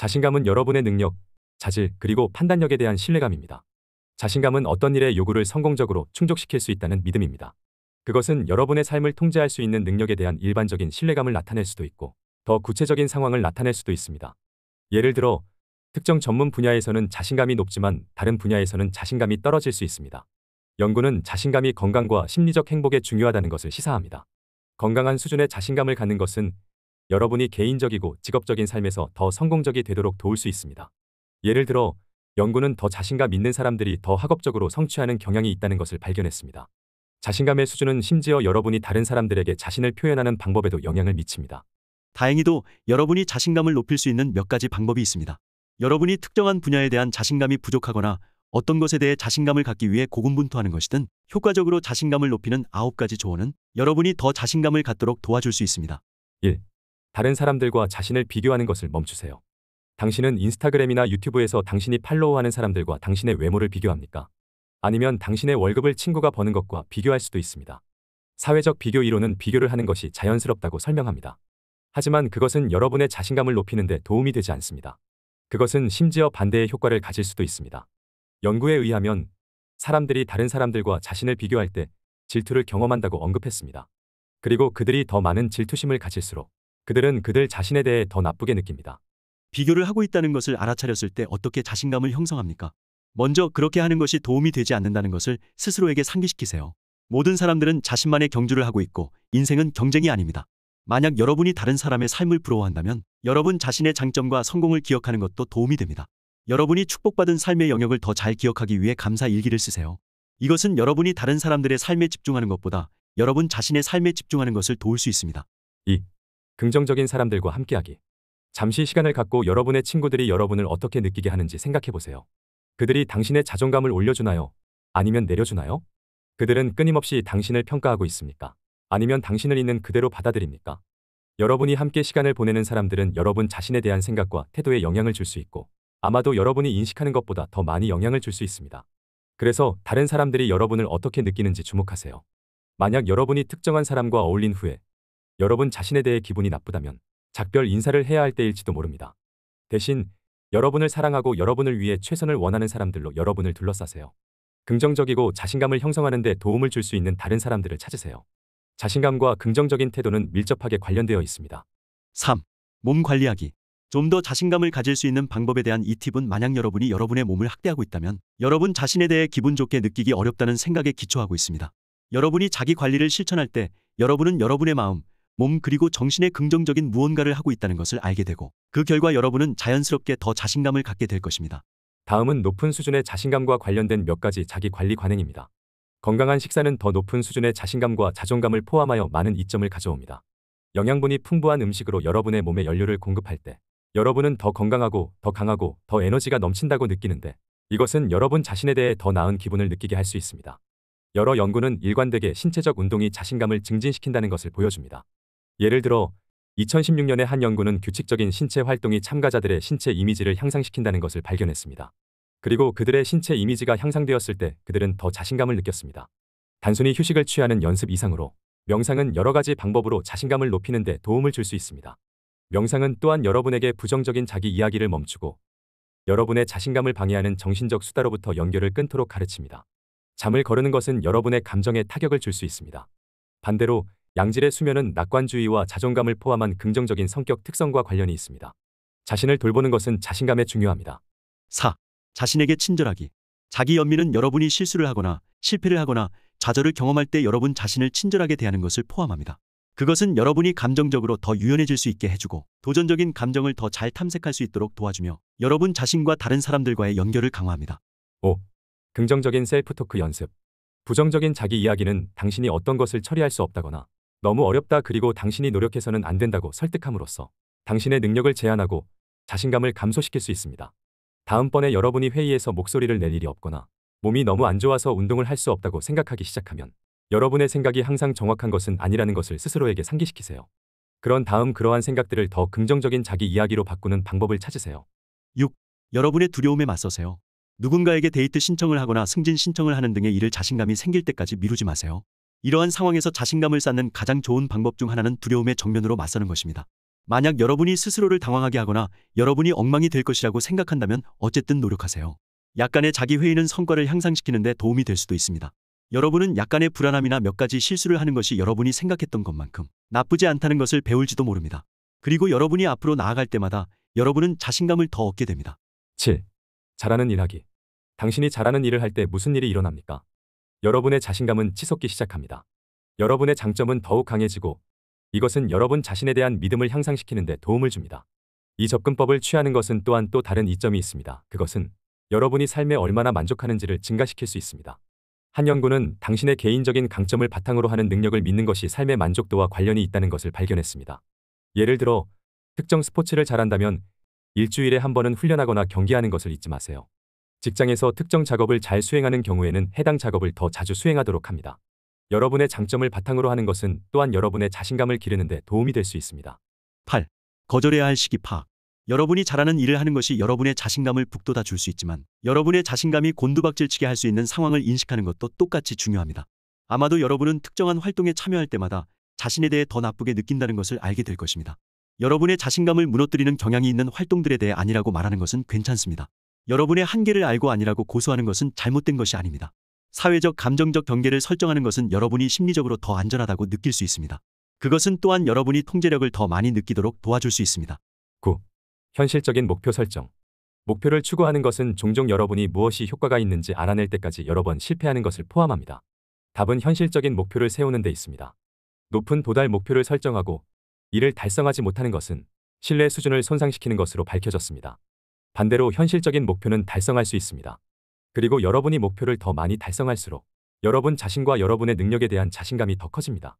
자신감은 여러분의 능력, 자질, 그리고 판단력에 대한 신뢰감입니다. 자신감은 어떤 일의 요구를 성공적으로 충족시킬 수 있다는 믿음입니다. 그것은 여러분의 삶을 통제할 수 있는 능력에 대한 일반적인 신뢰감을 나타낼 수도 있고 더 구체적인 상황을 나타낼 수도 있습니다. 예를 들어 특정 전문 분야에서는 자신감이 높지만 다른 분야에서는 자신감이 떨어질 수 있습니다. 연구는 자신감이 건강과 심리적 행복에 중요하다는 것을 시사합니다. 건강한 수준의 자신감을 갖는 것은 여러분이 개인적이고 직업적인 삶에서 더 성공적이 되도록 도울 수 있습니다. 예를 들어 연구는 더 자신감 있는 사람들이 더 학업적으로 성취하는 경향이 있다는 것을 발견했습니다. 자신감의 수준은 심지어 여러분이 다른 사람들에게 자신을 표현하는 방법에도 영향을 미칩니다. 다행히도 여러분이 자신감을 높일 수 있는 몇 가지 방법이 있습니다. 여러분이 특정한 분야에 대한 자신감이 부족하거나 어떤 것에 대해 자신감을 갖기 위해 고군분투하는 것이든 효과적으로 자신감을 높이는 아홉 가지 조언은 여러분이 더 자신감을 갖도록 도와줄 수 있습니다. 1. 다른 사람들과 자신을 비교하는 것을 멈추세요. 당신은 인스타그램이나 유튜브에서 당신이 팔로우하는 사람들과 당신의 외모를 비교합니까? 아니면 당신의 월급을 친구가 버는 것과 비교할 수도 있습니다. 사회적 비교 이론은 비교를 하는 것이 자연스럽다고 설명합니다. 하지만 그것은 여러분의 자신감을 높이는 데 도움이 되지 않습니다. 그것은 심지어 반대의 효과를 가질 수도 있습니다. 연구에 의하면 사람들이 다른 사람들과 자신을 비교할 때 질투를 경험한다고 언급했습니다. 그리고 그들이 더 많은 질투심을 가질수록 그들은 그들 자신에 대해 더 나쁘게 느낍니다. 비교를 하고 있다는 것을 알아차렸을 때 어떻게 자신감을 형성합니까? 먼저 그렇게 하는 것이 도움이 되지 않는다는 것을 스스로에게 상기시키세요. 모든 사람들은 자신만의 경주를 하고 있고 인생은 경쟁이 아닙니다. 만약 여러분이 다른 사람의 삶을 부러워한다면 여러분 자신의 장점과 성공을 기억하는 것도 도움이 됩니다. 여러분이 축복받은 삶의 영역을 더 잘 기억하기 위해 감사 일기를 쓰세요. 이것은 여러분이 다른 사람들의 삶에 집중하는 것보다 여러분 자신의 삶에 집중하는 것을 도울 수 있습니다. 2. 긍정적인 사람들과 함께하기. 잠시 시간을 갖고 여러분의 친구들이 여러분을 어떻게 느끼게 하는지 생각해 보세요. 그들이 당신의 자존감을 올려주나요? 아니면 내려주나요? 그들은 끊임없이 당신을 평가하고 있습니까? 아니면 당신을 있는 그대로 받아들입니까? 여러분이 함께 시간을 보내는 사람들은 여러분 자신에 대한 생각과 태도에 영향을 줄 수 있고 아마도 여러분이 인식하는 것보다 더 많이 영향을 줄 수 있습니다. 그래서 다른 사람들이 여러분을 어떻게 느끼는지 주목하세요. 만약 여러분이 특정한 사람과 어울린 후에 여러분 자신에 대해 기분이 나쁘다면 작별 인사를 해야 할 때일지도 모릅니다. 대신 여러분을 사랑하고 여러분을 위해 최선을 원하는 사람들로 여러분을 둘러싸세요. 긍정적이고 자신감을 형성하는 데 도움을 줄 수 있는 다른 사람들을 찾으세요. 자신감과 긍정적인 태도는 밀접하게 관련되어 있습니다. 3. 몸 관리하기. 좀 더 자신감을 가질 수 있는 방법에 대한 이 팁은 만약 여러분이 여러분의 몸을 학대하고 있다면 여러분 자신에 대해 기분 좋게 느끼기 어렵다는 생각에 기초하고 있습니다. 여러분이 자기 관리를 실천할 때 여러분은 여러분의 마음, 몸 그리고 정신에 긍정적인 무언가를 하고 있다는 것을 알게 되고 그 결과 여러분은 자연스럽게 더 자신감을 갖게 될 것입니다. 다음은 높은 수준의 자신감과 관련된 몇 가지 자기 관리 관행입니다. 건강한 식사는 더 높은 수준의 자신감과 자존감을 포함하여 많은 이점을 가져옵니다. 영양분이 풍부한 음식으로 여러분의 몸에 연료를 공급할 때 여러분은 더 건강하고 더 강하고 더 에너지가 넘친다고 느끼는데 이것은 여러분 자신에 대해 더 나은 기분을 느끼게 할 수 있습니다. 여러 연구는 일관되게 신체적 운동이 자신감을 증진시킨다는 것을 보여줍니다. 예를 들어 2016년에 한 연구는 규칙적인 신체 활동이 참가자들의 신체 이미지를 향상시킨다는 것을 발견했습니다. 그리고 그들의 신체 이미지가 향상되었을 때 그들은 더 자신감을 느꼈습니다. 단순히 휴식을 취하는 연습 이상으로 명상은 여러 가지 방법으로 자신감을 높이는 데 도움을 줄 수 있습니다. 명상은 또한 여러분에게 부정적인 자기 이야기를 멈추고 여러분의 자신감을 방해하는 정신적 수다로부터 연결을 끊도록 가르칩니다. 잠을 거르는 것은 여러분의 감정에 타격을 줄 수 있습니다. 반대로 양질의 수면은 낙관주의와 자존감을 포함한 긍정적인 성격 특성과 관련이 있습니다. 자신을 돌보는 것은 자신감에 중요합니다. 4. 자신에게 친절하기. 자기 연민은 여러분이 실수를 하거나 실패를 하거나 좌절을 경험할 때 여러분 자신을 친절하게 대하는 것을 포함합니다. 그것은 여러분이 감정적으로 더 유연해질 수 있게 해주고 도전적인 감정을 더 잘 탐색할 수 있도록 도와주며 여러분 자신과 다른 사람들과의 연결을 강화합니다. 5. 긍정적인 셀프 토크 연습. 부정적인 자기 이야기는 당신이 어떤 것을 처리할 수 없다거나 너무 어렵다 그리고 당신이 노력해서는 안 된다고 설득함으로써 당신의 능력을 제한하고 자신감을 감소시킬 수 있습니다. 다음번에 여러분이 회의에서 목소리를 낼 일이 없거나 몸이 너무 안 좋아서 운동을 할 수 없다고 생각하기 시작하면 여러분의 생각이 항상 정확한 것은 아니라는 것을 스스로에게 상기시키세요. 그런 다음 그러한 생각들을 더 긍정적인 자기 이야기로 바꾸는 방법을 찾으세요. 6. 여러분의 두려움에 맞서세요. 누군가에게 데이트 신청을 하거나 승진 신청을 하는 등의 일을 자신감이 생길 때까지 미루지 마세요. 이러한 상황에서 자신감을 쌓는 가장 좋은 방법 중 하나는 두려움의 정면으로 맞서는 것입니다. 만약 여러분이 스스로를 당황하게 하거나 여러분이 엉망이 될 것이라고 생각한다면 어쨌든 노력하세요. 약간의 자기 회의는 성과를 향상시키는 데 도움이 될 수도 있습니다. 여러분은 약간의 불안함이나 몇 가지 실수를 하는 것이 여러분이 생각했던 것만큼 나쁘지 않다는 것을 배울지도 모릅니다. 그리고 여러분이 앞으로 나아갈 때마다 여러분은 자신감을 더 얻게 됩니다. 7. 잘하는 일하기. 당신이 잘하는 일을 할 때 무슨 일이 일어납니까? 여러분의 자신감은 치솟기 시작합니다. 여러분의 장점은 더욱 강해지고 이것은 여러분 자신에 대한 믿음을 향상시키는 데 도움을 줍니다. 이 접근법을 취하는 것은 또한 또 다른 이점이 있습니다. 그것은 여러분이 삶에 얼마나 만족하는지를 증가시킬 수 있습니다. 한 연구는 당신의 개인적인 강점을 바탕으로 하는 능력을 믿는 것이 삶의 만족도와 관련이 있다는 것을 발견했습니다. 예를 들어 특정 스포츠를 잘한다면 일주일에 한 번은 훈련하거나 경기하는 것을 잊지 마세요. 직장에서 특정 작업을 잘 수행하는 경우에는 해당 작업을 더 자주 수행하도록 합니다. 여러분의 장점을 바탕으로 하는 것은 또한 여러분의 자신감을 기르는 데 도움이 될 수 있습니다. 8. 거절해야 할 시기 파악. 여러분이 잘하는 일을 하는 것이 여러분의 자신감을 북돋아 줄 수 있지만 여러분의 자신감이 곤두박질치게 할 수 있는 상황을 인식하는 것도 똑같이 중요합니다. 아마도 여러분은 특정한 활동에 참여할 때마다 자신에 대해 더 나쁘게 느낀다는 것을 알게 될 것입니다. 여러분의 자신감을 무너뜨리는 경향이 있는 활동들에 대해 아니라고 말하는 것은 괜찮습니다. 여러분의 한계를 알고 아니라고 고소하는 것은 잘못된 것이 아닙니다. 사회적 감정적 경계를 설정하는 것은 여러분이 심리적으로 더 안전하다고 느낄 수 있습니다. 그것은 또한 여러분이 통제력을 더 많이 느끼도록 도와줄 수 있습니다. 9. 현실적인 목표 설정. 목표를 추구하는 것은 종종 여러분이 무엇이 효과가 있는지 알아낼 때까지 여러 번 실패하는 것을 포함합니다. 답은 현실적인 목표를 세우는 데 있습니다. 높은 도달 목표를 설정하고 이를 달성하지 못하는 것은 신뢰 수준을 손상시키는 것으로 밝혀졌습니다. 반대로 현실적인 목표는 달성할 수 있습니다. 그리고 여러분이 목표를 더 많이 달성할수록 여러분 자신과 여러분의 능력에 대한 자신감이 더 커집니다.